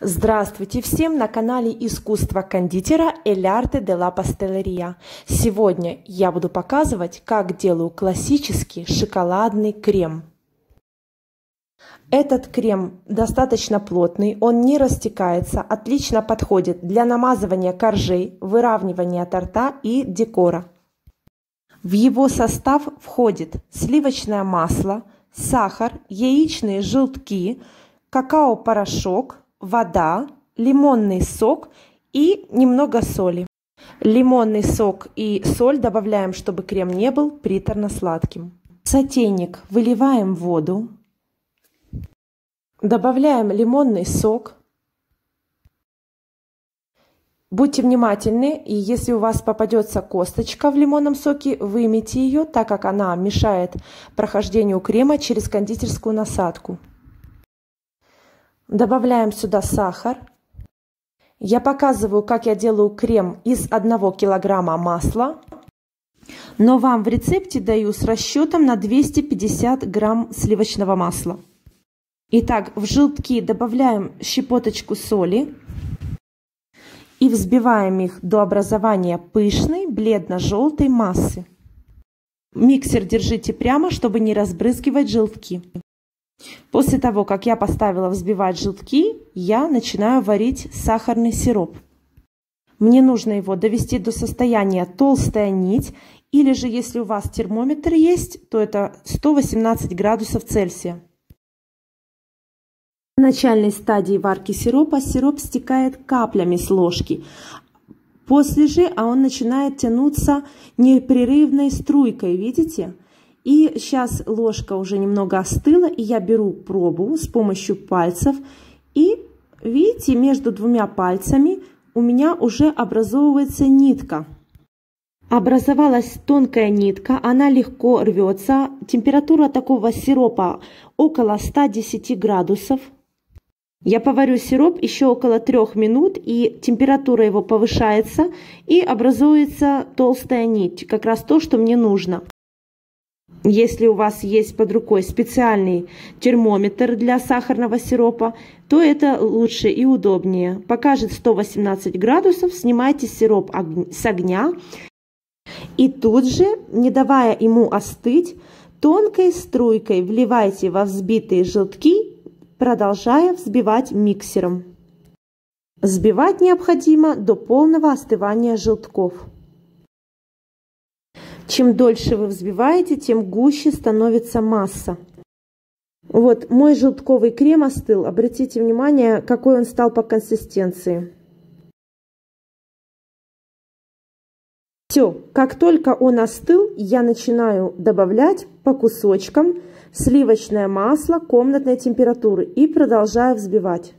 Здравствуйте всем на канале Искусство кондитера Элярте де ла Пастелерия. Сегодня я буду показывать, как делаю классический шоколадный крем. Этот крем достаточно плотный, он не растекается, отлично подходит для намазывания коржей, выравнивания торта и декора. В его состав входит сливочное масло, сахар, яичные желтки, какао-порошок, вода, лимонный сок и немного соли. Лимонный сок и соль добавляем, чтобы крем не был приторно-сладким. В сотейник выливаем воду, добавляем лимонный сок. Будьте внимательны, и если у вас попадется косточка в лимонном соке, вымейте ее, так как она мешает прохождению крема через кондитерскую насадку. Добавляем сюда сахар. Я показываю, как я делаю крем из 1 килограмма масла. Но вам в рецепте даю с расчетом на 250 грамм сливочного масла. Итак, в желтки добавляем щепоточку соли и взбиваем их до образования пышной бледно-желтой массы. Миксер держите прямо, чтобы не разбрызгивать желтки. После того, как я поставила взбивать желтки, я начинаю варить сахарный сироп. Мне нужно его довести до состояния толстая нить, или же если у вас термометр есть, то это 118 градусов Цельсия. В начальной стадии варки сиропа сироп стекает каплями с ложки. После же а он начинает тянуться непрерывной струйкой, видите? И сейчас ложка уже немного остыла, и я беру пробу с помощью пальцев. И видите, между двумя пальцами у меня уже образовывается нитка. Образовалась тонкая нитка, она легко рвется. Температура такого сиропа около 110 градусов. Я поварю сироп еще около трех минут, и температура его повышается, и образуется толстая нить, как раз то, что мне нужно. Если у вас есть под рукой специальный термометр для сахарного сиропа, то это лучше и удобнее. Покажет 118 градусов, снимайте сироп с огня и тут же, не давая ему остыть, тонкой струйкой вливайте во взбитые желтки, продолжая взбивать миксером. Взбивать необходимо до полного остывания желтков. Чем дольше вы взбиваете, тем гуще становится масса. Вот мой желтковый крем остыл. Обратите внимание, какой он стал по консистенции. Все, как только он остыл, я начинаю добавлять по кусочкам сливочное масло комнатной температуры и продолжаю взбивать.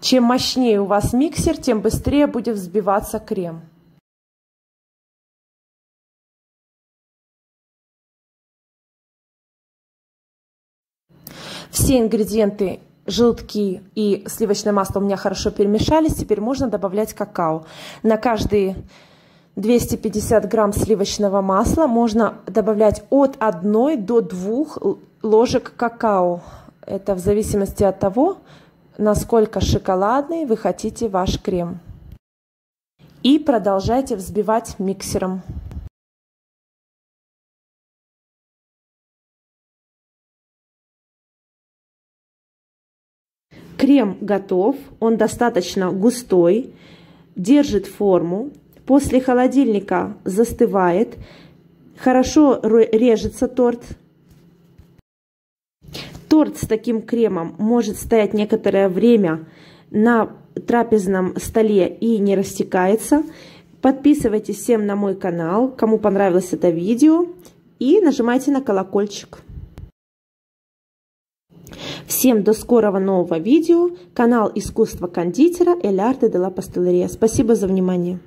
Чем мощнее у вас миксер, тем быстрее будет взбиваться крем. Все ингредиенты желтки и сливочное масло у меня хорошо перемешались. Теперь можно добавлять какао. На каждые 250 грамм сливочного масла можно добавлять от 1 до 2 ложек какао. Это в зависимости от того, насколько шоколадный вы хотите ваш крем. И продолжайте взбивать миксером. Крем готов, он достаточно густой, держит форму. После холодильника застывает, хорошо режется торт. Торт с таким кремом может стоять некоторое время на трапезном столе и не растекается. Подписывайтесь всем на мой канал, кому понравилось это видео, и нажимайте на колокольчик. Всем до скорого нового видео. Канал Искусство кондитера Эль Арте де ла Пастелерия. Спасибо за внимание.